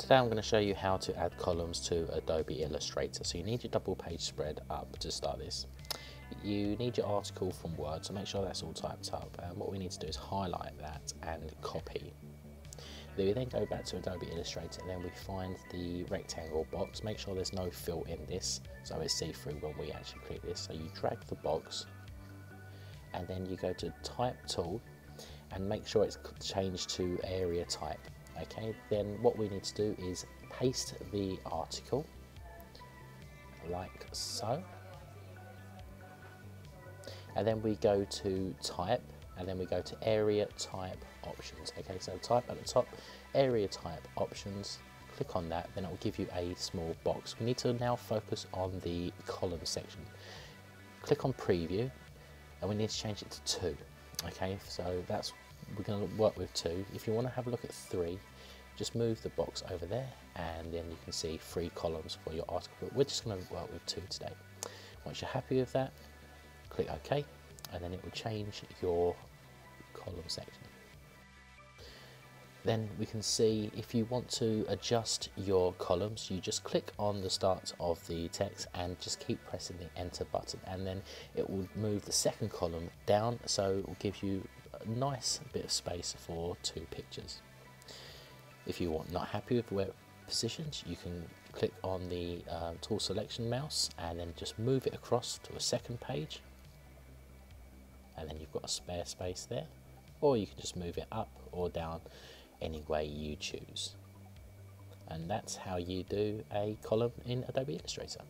Today I'm going to show you how to add columns to Adobe Illustrator. So you need your double page spread up to start this. You need your article from Word, so make sure that's all typed up. And what we need to do is highlight that and copy. We then go back to Adobe Illustrator and then we find the rectangle box. Make sure there's no fill in this, so it's see-through when we actually click this. So you drag the box and then you go to Type Tool and make sure it's changed to area type okay then what we need to do is paste the article like so. And then we go to type and then we go to area type options. Okay so type at the top area type options click on that then it will give you a small box. We need to now focus on the column section. Click on preview and we need to change it to two. Okay so that's we're going to work with two. If you want to have a look at three just move the box over there and then you can see three columns for your article. But we're just going to work with two today. Once you're happy with that click OK and then it will change your column section. Then we can see if you want to adjust your columns you just click on the start of the text and just keep pressing the enter button. And then it will move the second column down so it will give you nice bit of space for two pictures. If you want not happy with where it positions you can click on the uh, tool selection mouse and then just move it across to a second page. And then you've got a spare space there. Or you can just move it up or down any way you choose. And that's how you do a column in Adobe Illustrator